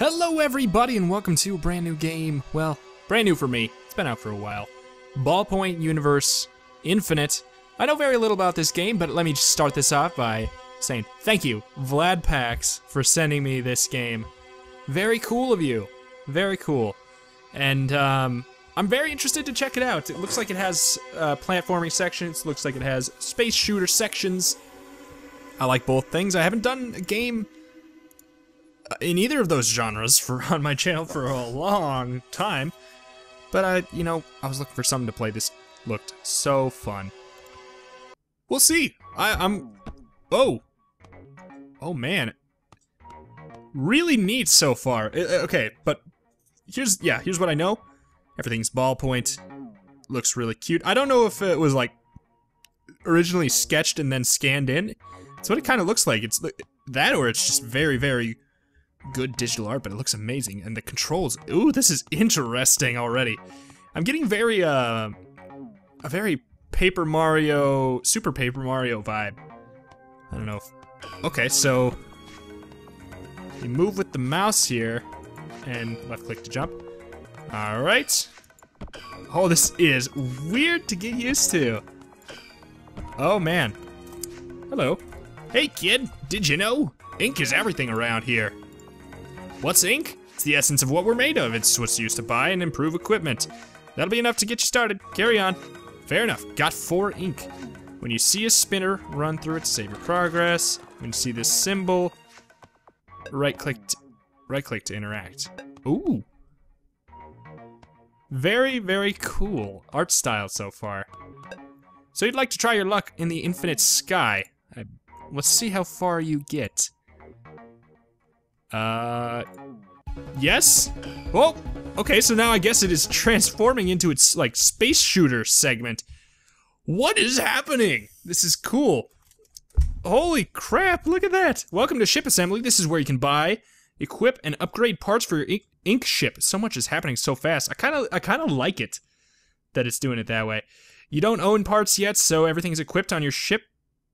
Hello, everybody, and welcome to a brand new game. Well, brand new for me. It's been out for a while. Ballpoint Universe Infinite. I know very little about this game, but let me just start this off by saying thank you, Vladpax, for sending me this game. Very cool of you. Very cool. And um, I'm very interested to check it out. It looks like it has uh, platforming sections. Looks like it has space shooter sections. I like both things. I haven't done a game in either of those genres for on my channel for a long time. But I, you know, I was looking for something to play. This looked so fun. We'll see. I, I'm. Oh. Oh man. Really neat so far. Okay, but here's yeah. Here's what I know. Everything's ballpoint. Looks really cute. I don't know if it was like originally sketched and then scanned in. It's what it kind of looks like. It's that, or it's just very, very good digital art, but it looks amazing. And the controls, ooh, this is interesting already. I'm getting very, uh, a very Paper Mario, Super Paper Mario vibe. I don't know if, okay, so you move with the mouse here and left click to jump. All right. Oh, this is weird to get used to. Oh man. Hello. Hey kid, did you know? Ink is everything around here. What's ink? It's the essence of what we're made of. It's what's used to buy and improve equipment. That'll be enough to get you started. Carry on. Fair enough. Got four ink. When you see a spinner, run through it to save your progress. When you see this symbol, right click, right click to interact. Ooh. Very, very cool art style so far. So you'd like to try your luck in the infinite sky. I, let's see how far you get. Uh, yes? Well, okay, so now I guess it is transforming into its, like, space shooter segment. What is happening? This is cool. Holy crap, look at that. Welcome to Ship Assembly. This is where you can buy, equip, and upgrade parts for your ink, ink ship. So much is happening so fast. I kind of I kind of like it that it's doing it that way. You don't own parts yet, so everything's equipped on your ship.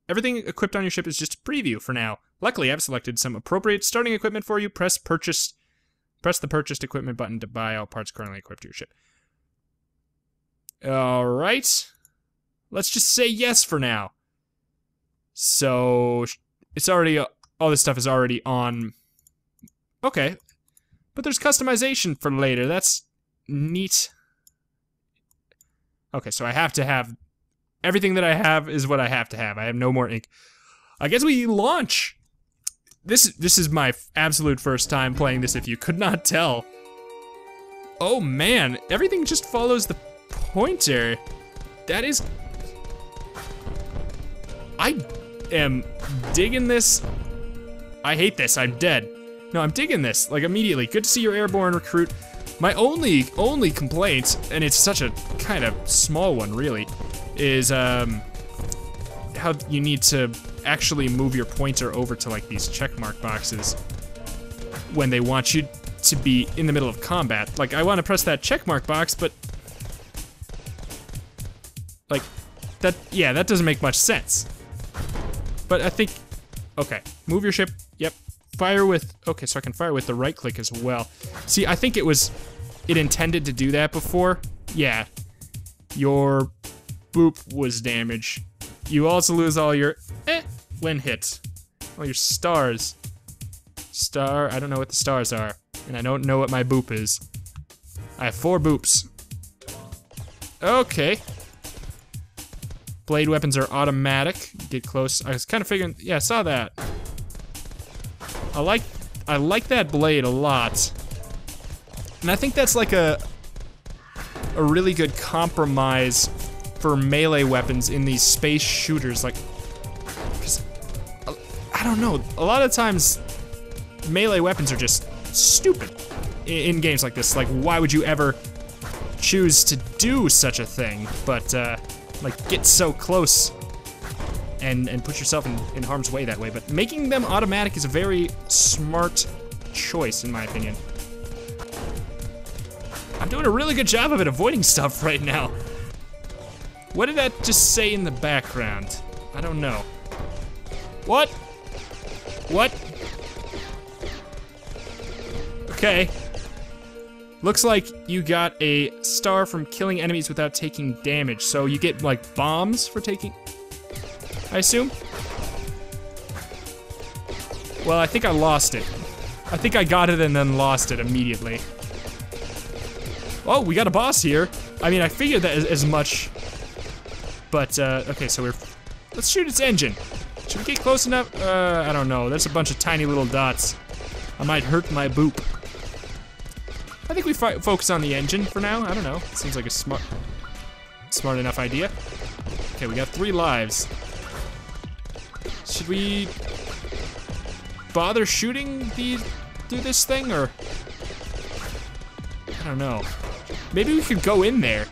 Everything equipped on your ship is just a preview for now. Luckily, I've selected some appropriate starting equipment for you. Press purchase press the purchased equipment button to buy all parts currently equipped to your ship. All right. Let's just say yes for now. So it's already all this stuff is already on Okay. But there's customization for later. That's neat. Okay, so I have to have everything that I have is what I have to have. I have no more ink. I guess we launch. This this is my absolute first time playing this if you could not tell. Oh man, everything just follows the pointer. That is I am digging this. I hate this. I'm dead. No, I'm digging this, like immediately. Good to see your airborne recruit. My only, only complaint, and it's such a kind of small one really, is um, how you need to actually move your pointer over to like these checkmark boxes when they want you to be in the middle of combat. Like I want to press that checkmark box, but like that, yeah, that doesn't make much sense. But I think, okay, move your ship. Yep, fire with. Okay, so I can fire with the right click as well. See, I think it was, it intended to do that before. Yeah, your boop was damaged. You also lose all your eh when hit, all your stars. Star, I don't know what the stars are, and I don't know what my boop is. I have four boops. Okay. Blade weapons are automatic. Get close. I was kind of figuring. Yeah, I saw that. I like, I like that blade a lot, and I think that's like a, a really good compromise for melee weapons in these space shooters. Like, because I don't know. A lot of times, melee weapons are just stupid in, in games like this. Like, why would you ever choose to do such a thing? But uh, like, get so close and and put yourself in, in harm's way that way. But making them automatic is a very smart choice, in my opinion. I'm doing a really good job of it, avoiding stuff right now. What did that just say in the background? I don't know. What? What? Okay. Looks like you got a star from killing enemies without taking damage. So you get like bombs for taking, I assume? Well, I think I lost it. I think I got it and then lost it immediately. Oh, we got a boss here. I mean, I figured that as, as much. But, uh, okay, so we're... Let's shoot its engine. Should we get close enough? Uh, I don't know. There's a bunch of tiny little dots. I might hurt my boop. I think we focus on the engine for now. I don't know. Seems like a smart, smart enough idea. Okay, we got three lives. Should we bother shooting the through this thing or I don't know. Maybe we could go in there.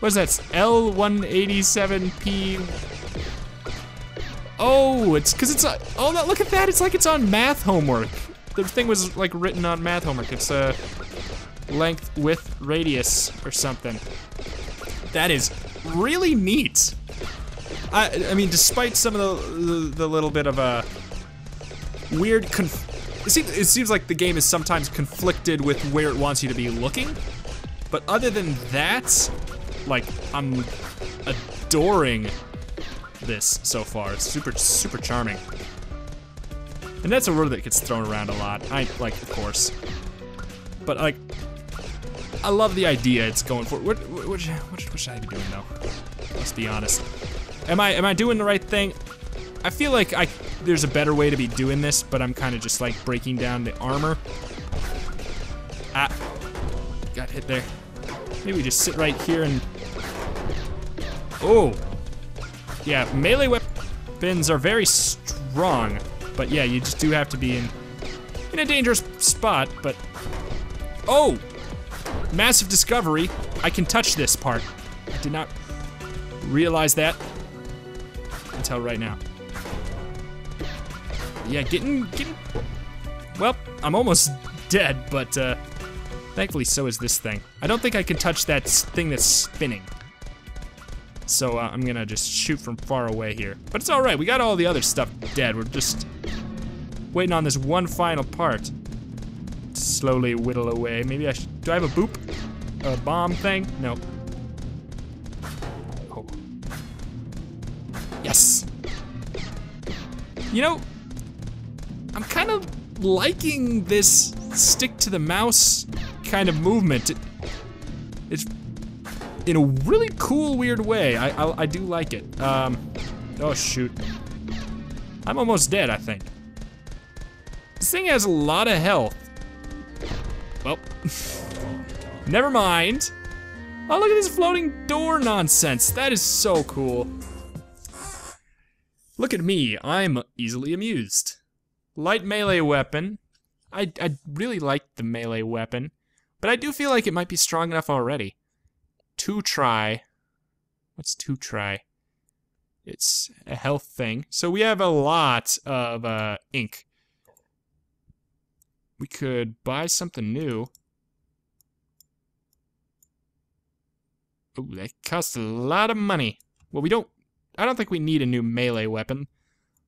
What is that? L187P. Oh, it's because it's a, oh no, look at that. It's like it's on math homework. The thing was like written on math homework. It's a length, width, radius or something. That is really neat. I, I mean, despite some of the, the, the little bit of a weird it seems, it seems like the game is sometimes conflicted with where it wants you to be looking. But other than that, like, I'm adoring this so far. It's super, super charming. And that's a word that gets thrown around a lot. I, like, of course. But, like, I love the idea it's going for. What, what, what, what should I be doing, though? Let's be honest. Am I, am I doing the right thing? I feel like I there's a better way to be doing this, but I'm kind of just like breaking down the armor. Ah, got hit there. Maybe we just sit right here and... Oh! Yeah, melee weapons are very strong, but yeah, you just do have to be in, in a dangerous spot, but... Oh! Massive discovery. I can touch this part. I did not realize that until right now yeah, getting, getting, well, I'm almost dead, but uh, thankfully so is this thing. I don't think I can touch that thing that's spinning. So uh, I'm gonna just shoot from far away here. But it's all right, we got all the other stuff dead. We're just waiting on this one final part. To slowly whittle away. Maybe I should, do I have a boop? A bomb thing? No. Oh. Yes! You know, I'm kind of liking this stick to the mouse kind of movement. It, it's in a really cool, weird way. I, I, I do like it. Um, oh shoot. I'm almost dead, I think. This thing has a lot of health. Well, never mind. Oh, look at this floating door nonsense. That is so cool. Look at me, I'm easily amused. Light melee weapon. I, I really like the melee weapon, but I do feel like it might be strong enough already. Two try. What's two try? It's a health thing. So we have a lot of uh, ink. We could buy something new. Oh, that costs a lot of money. Well, we don't... I don't think we need a new melee weapon.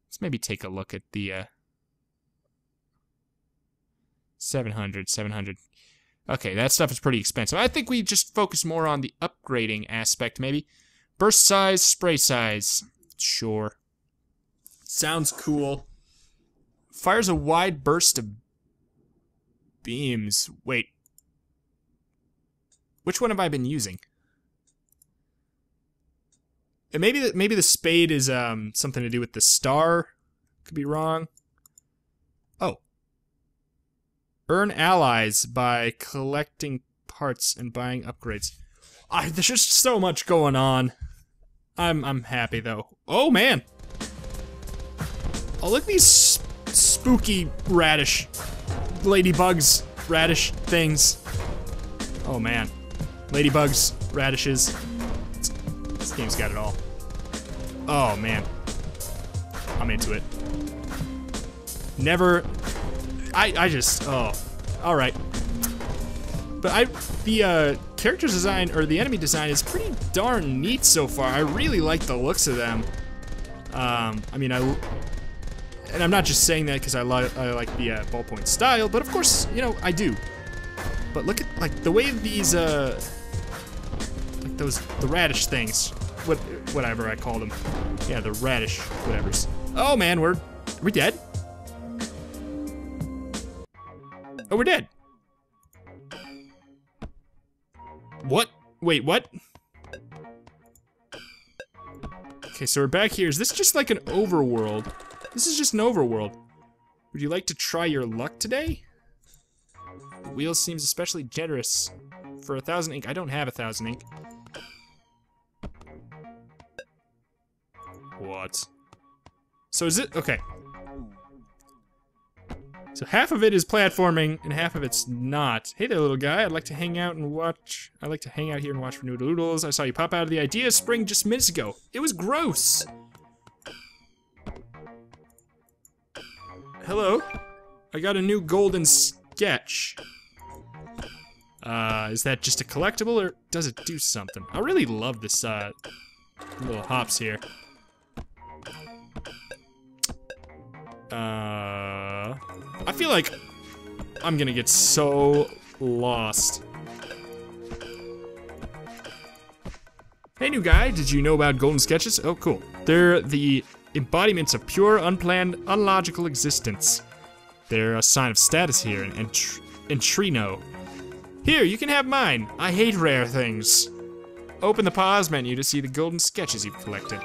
Let's maybe take a look at the... Uh, 700, 700. Okay, that stuff is pretty expensive. I think we just focus more on the upgrading aspect, maybe. Burst size, spray size. Sure. Sounds cool. Fires a wide burst of beams. Wait. Which one have I been using? And maybe the, maybe the spade is um, something to do with the star. Could be wrong. Oh, Earn allies by collecting parts and buying upgrades. I, there's just so much going on. I'm I'm happy though. Oh man. Oh look at these sp spooky radish ladybugs radish things. Oh man. Ladybugs, radishes. This game's got it all. Oh man. I'm into it. Never I, I just, oh, all right. But I, the uh, character design, or the enemy design is pretty darn neat so far. I really like the looks of them. Um, I mean, I, and I'm not just saying that because I, li I like the uh, ballpoint style, but of course, you know, I do. But look at like the way these uh, like those the radish things, what whatever I call them. Yeah, the radish whatever's. Oh man, we're are we dead? Oh, we're dead. What? Wait, what? Okay, so we're back here. Is this just like an overworld? This is just an overworld. Would you like to try your luck today? The wheel seems especially generous. For a thousand ink, I don't have a thousand ink. What? So is it, okay. So half of it is platforming and half of it's not. Hey there, little guy. I'd like to hang out and watch. I'd like to hang out here and watch for noodle noodles. I saw you pop out of the idea spring just minutes ago. It was gross. Hello. I got a new golden sketch. Uh, is that just a collectible or does it do something? I really love this, uh, little hops here. Uh, I feel like I'm gonna get so lost. Hey new guy, did you know about golden sketches? Oh cool. They're the embodiments of pure, unplanned, unlogical existence. They're a sign of status here in, in, in Trino. Here, you can have mine. I hate rare things. Open the pause menu to see the golden sketches you've collected.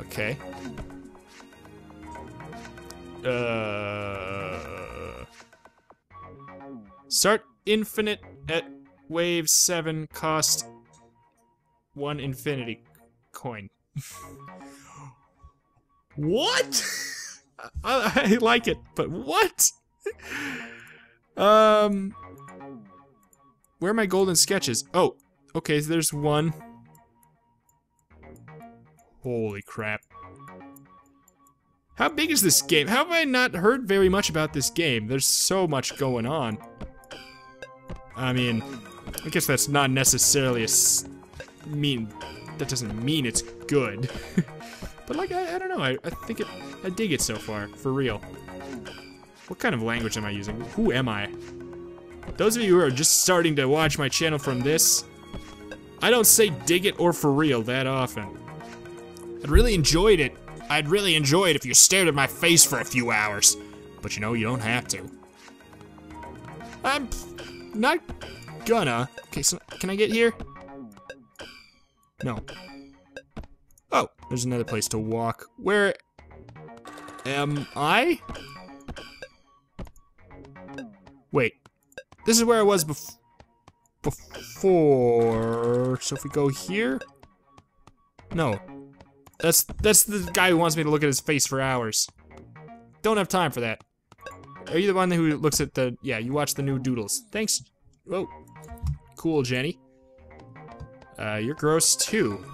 Okay. Uh, start infinite at wave 7 cost 1 infinity coin. what? I, I, like it, but what? um, where are my golden sketches? Oh, okay, so there's one. Holy crap. How big is this game? How have I not heard very much about this game? There's so much going on. I mean, I guess that's not necessarily a mean, that doesn't mean it's good. but like, I, I don't know, I, I think it, I dig it so far, for real. What kind of language am I using? Who am I? Those of you who are just starting to watch my channel from this, I don't say dig it or for real that often. I really enjoyed it I'd really enjoy it if you stared at my face for a few hours. But you know, you don't have to. I'm not gonna. Okay, so can I get here? No. Oh, there's another place to walk. Where am I? Wait, this is where I was bef before. So if we go here? No, that's that's the guy who wants me to look at his face for hours. Don't have time for that. Are you the one who looks at the... Yeah, you watch the new doodles. Thanks. Oh, cool, Jenny. Uh, you're gross too.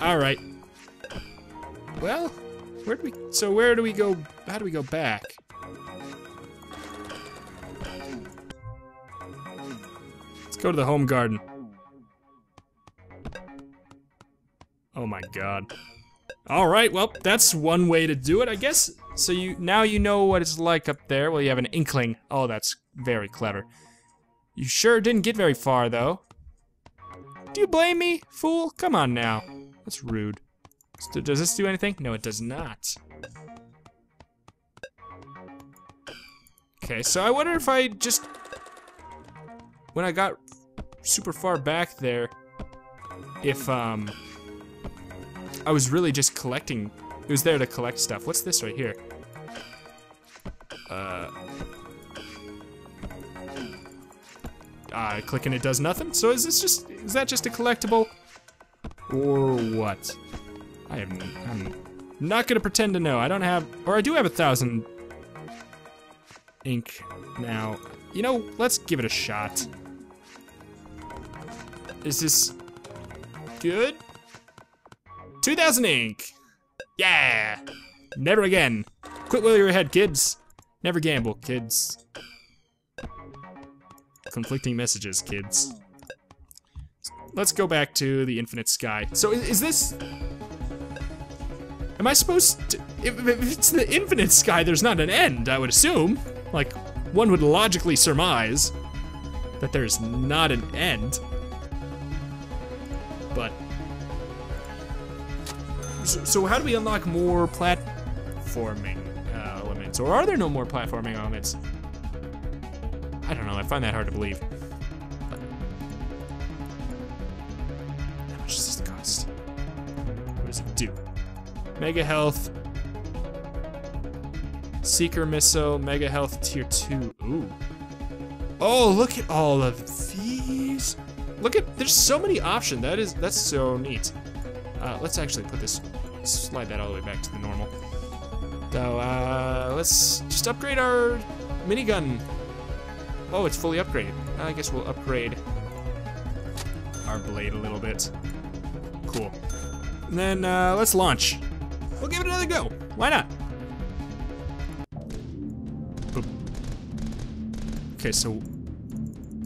Alright. Well, where do we... So where do we go... How do we go back? Let's go to the home garden. Oh my god. Alright, well, that's one way to do it, I guess. So you now you know what it's like up there. Well, you have an inkling. Oh, that's very clever. You sure didn't get very far, though. Do you blame me, fool? Come on now. That's rude. Does this do anything? No, it does not. Okay, so I wonder if I just... When I got super far back there, if, um... I was really just collecting. It was there to collect stuff. What's this right here? Uh. I click and it does nothing. So is this just, is that just a collectible? Or what? I am, I'm not gonna pretend to know. I don't have, or I do have a thousand ink now. You know, let's give it a shot. Is this good? 2000 ink. Yeah. Never again. Quit while you're ahead, kids. Never gamble, kids. Conflicting messages, kids. Let's go back to the infinite sky. So is, is this... Am I supposed to? If, if it's the infinite sky, there's not an end. I would assume. Like one would logically surmise that there's not an end. But so, so how do we unlock more platforming uh, elements, or are there no more platforming elements? I don't know. I find that hard to believe. But how much does this cost? What does it do? Mega health. Seeker missile, mega health tier two. Ooh. Oh, look at all of these. Look at, there's so many options. That is, that's so neat. Uh, let's actually put this, slide that all the way back to the normal. So, uh, let's just upgrade our minigun. Oh, it's fully upgraded. I guess we'll upgrade our blade a little bit. Cool. And then, uh, let's launch. We'll give it another go. Why not? Boop. Okay, so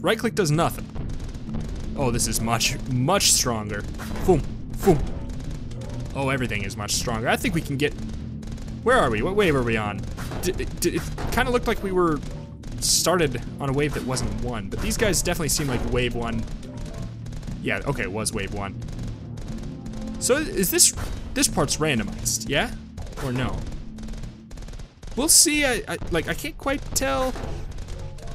right click does nothing. Oh, this is much, much stronger. Boom, boom. Oh, everything is much stronger. I think we can get. Where are we? What wave are we on? D it kind of looked like we were started on a wave that wasn't one, but these guys definitely seem like wave one. Yeah, okay, it was wave one. So is this this part's randomized? Yeah, or no? We'll see. I, I like I can't quite tell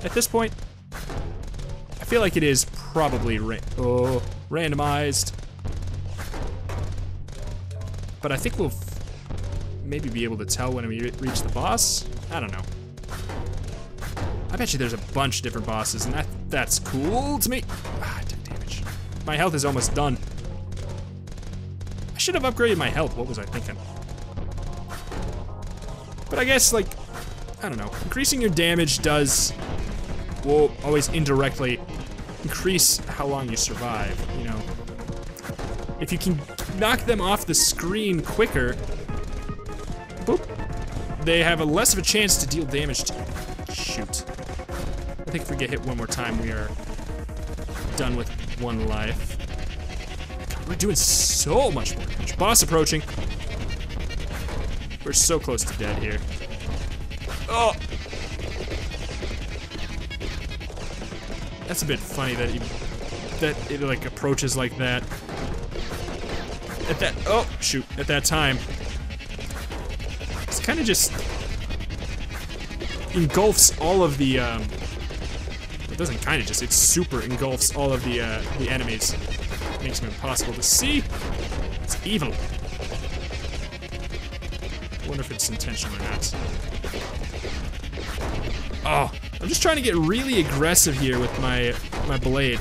at this point. I feel like it is probably ra oh randomized. But I think we'll maybe be able to tell when we reach the boss. I don't know. I bet you there's a bunch of different bosses, and that that's cool to me. Ah, I took damage. My health is almost done. I should have upgraded my health. What was I thinking? But I guess, like, I don't know. Increasing your damage does, will always indirectly increase how long you survive, you know. If you can knock them off the screen quicker, boop, they have a less of a chance to deal damage to you. Shoot. I think if we get hit one more time, we are done with one life. God, we're doing so much more damage. Boss approaching. We're so close to dead here. Oh! That's a bit funny that that it like approaches like that. At that, oh, shoot, at that time. It's kind of just engulfs all of the, um, it doesn't kind of just, it super engulfs all of the, uh, the enemies. Makes them impossible to see. It's evil. Wonder if it's intentional or not. Oh, I'm just trying to get really aggressive here with my my blade.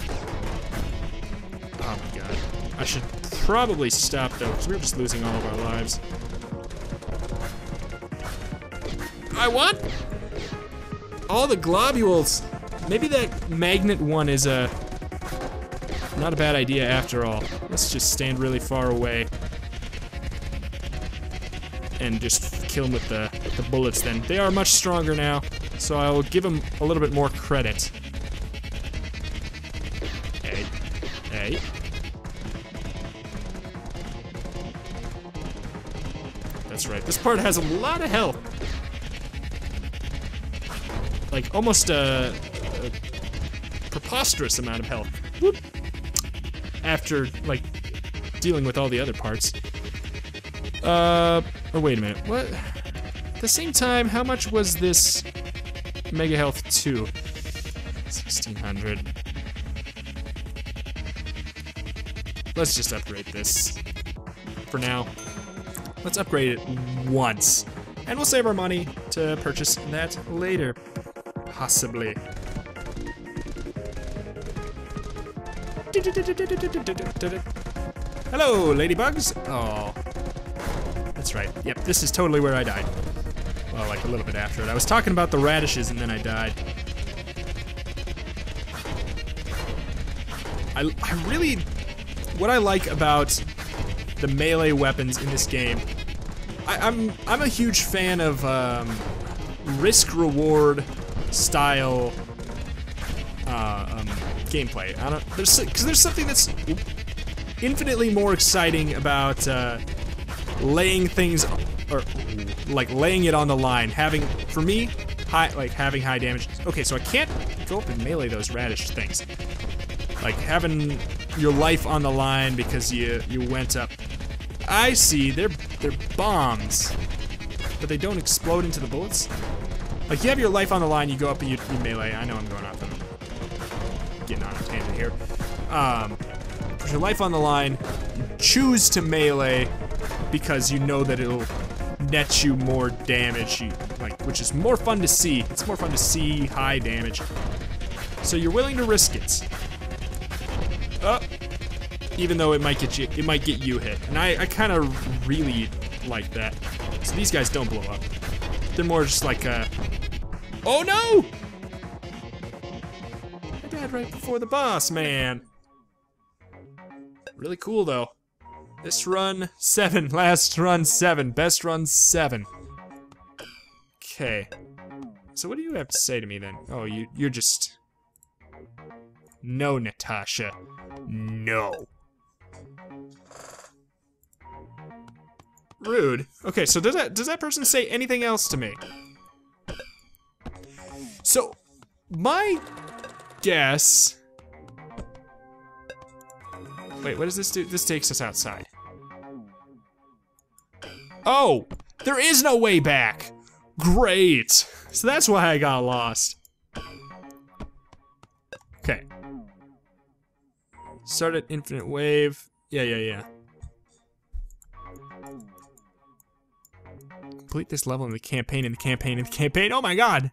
Oh my god. I should probably stop though, because we're just losing all of our lives. I want all the globules. Maybe that magnet one is a not a bad idea after all. Let's just stand really far away and just kill them with the, the bullets then. They are much stronger now, so I will give them a little bit more credit. Hey. Hey. That's right. This part has a lot of health. Like, almost a, a preposterous amount of health. Whoop. After, like, dealing with all the other parts. Uh, oh, wait a minute. What? At the same time, how much was this Mega Health 2? 1600. Let's just upgrade this for now. Let's upgrade it once. And we'll save our money to purchase that later. Possibly. Hello, ladybugs. Oh, that's right. Yep, this is totally where I died. Well, like a little bit after it. I was talking about the radishes and then I died. I, I really, what I like about the melee weapons in this game, I, am I'm, I'm a huge fan of um, risk-reward style uh, um, gameplay. I don't, there's because there's something that's infinitely more exciting about uh, laying things, or like laying it on the line, having, for me, high, like having high damage. Okay, so I can't go up and melee those radish things. Like having your life on the line because you you went up. I see, they're, they're bombs, but they don't explode into the bullets. Like you have your life on the line, you go up and you, you melee. I know I'm going off and getting on a tangent here. Um, put your life on the line, you choose to melee because you know that it'll net you more damage, you, like which is more fun to see. It's more fun to see high damage. So you're willing to risk it. Uh, even though it might get you, it might get you hit, and I, I kind of really like that. So these guys don't blow up. They're more just like, uh, oh no! I died right before the boss, man. Really cool though. This run seven, last run seven, best run seven. Okay. So what do you have to say to me then? Oh, you you're just No, Natasha. No. Rude. Okay, so does that does that person say anything else to me? So my guess Wait, what does this do? This takes us outside. Oh, there is no way back. Great. So that's why I got lost. Okay. Start at infinite wave. Yeah, yeah, yeah. Complete this level in the campaign, in the campaign, in the campaign. Oh my god!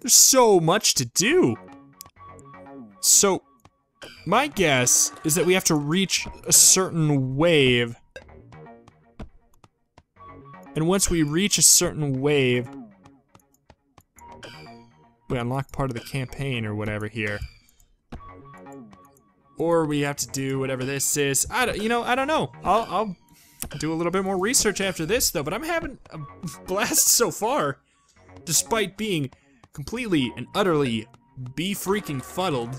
There's so much to do. So, my guess is that we have to reach a certain wave. And once we reach a certain wave, we unlock part of the campaign or whatever here. Or we have to do whatever this is. I don't, you know, I don't know. I'll, I'll do a little bit more research after this though, but I'm having a blast so far. Despite being completely and utterly be freaking fuddled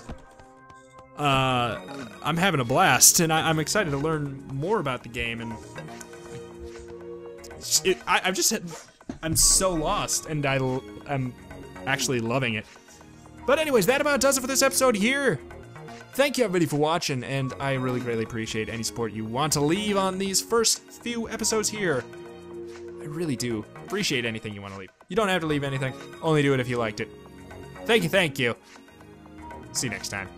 uh, I'm having a blast, and I, am excited to learn more about the game. And it, I, I've just, had, I'm so lost, and I, I'm actually loving it. But anyways, that about does it for this episode here. Thank you everybody for watching, and I really greatly appreciate any support you want to leave on these first few episodes here. I really do appreciate anything you want to leave. You don't have to leave anything, only do it if you liked it. Thank you, thank you. See you next time.